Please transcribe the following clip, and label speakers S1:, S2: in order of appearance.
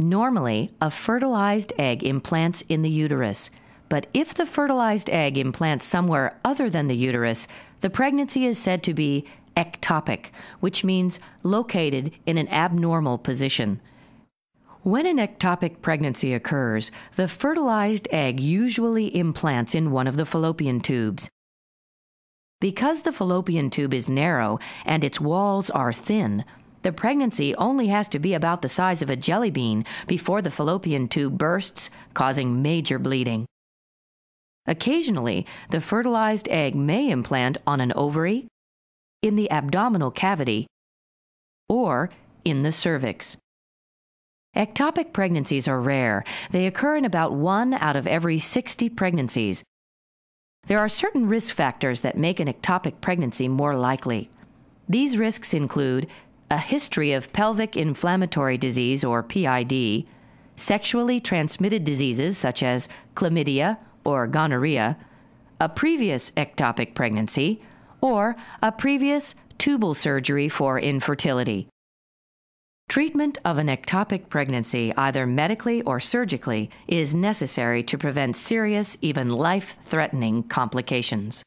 S1: Normally, a fertilized egg implants in the uterus, but if the fertilized egg implants somewhere other than the uterus, the pregnancy is said to be ectopic, which means located in an abnormal position. When an ectopic pregnancy occurs, the fertilized egg usually implants in one of the fallopian tubes. Because the fallopian tube is narrow and its walls are thin, the pregnancy only has to be about the size of a jelly bean before the fallopian tube bursts, causing major bleeding. Occasionally, the fertilized egg may implant on an ovary, in the abdominal cavity, or in the cervix. Ectopic pregnancies are rare. They occur in about one out of every 60 pregnancies. There are certain risk factors that make an ectopic pregnancy more likely. These risks include a history of pelvic inflammatory disease or PID, sexually transmitted diseases such as chlamydia or gonorrhea, a previous ectopic pregnancy, or a previous tubal surgery for infertility. Treatment of an ectopic pregnancy, either medically or surgically, is necessary to prevent serious, even life threatening complications.